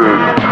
London.